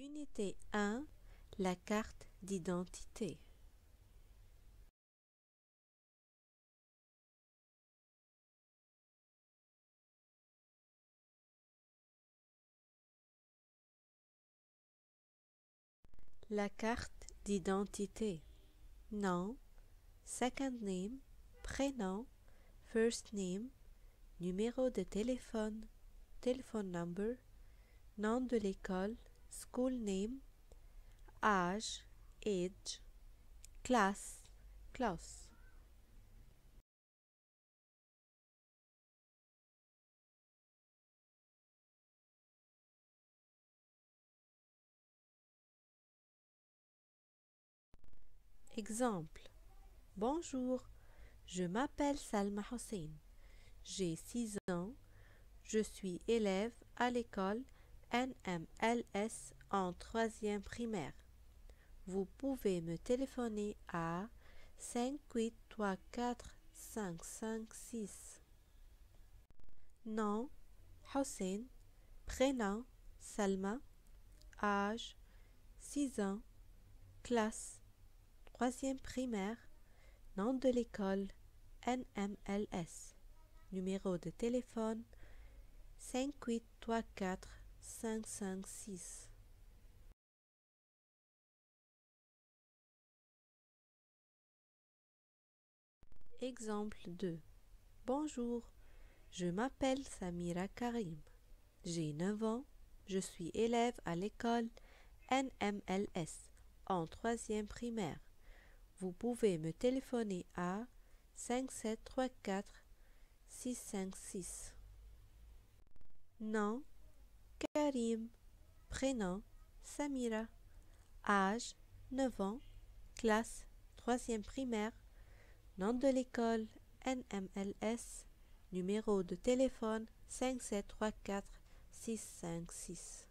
Unité 1 La carte d'identité. La carte d'identité. Nom, second name, prénom, first name, numéro de téléphone, téléphone number, nom de l'école, school name, âge, age, classe, classe. Exemple. Bonjour, je m'appelle Salma Hossein. J'ai 6 ans. Je suis élève à l'école NMLS en troisième primaire. Vous pouvez me téléphoner à 5834 Nom Hossein. Prénom Salma. Âge 6 ans. Classe troisième primaire. Nom de l'école NMLS. Numéro de téléphone 5834 556. Exemple 2. Bonjour, je m'appelle Samira Karim. J'ai 9 ans. Je suis élève à l'école NMLS en troisième primaire. Vous pouvez me téléphoner à 5734 656. Nom Karim. Prénom Samira. Âge 9 ans. Classe 3e primaire. Nom de l'école NMLS. Numéro de téléphone 5734 656.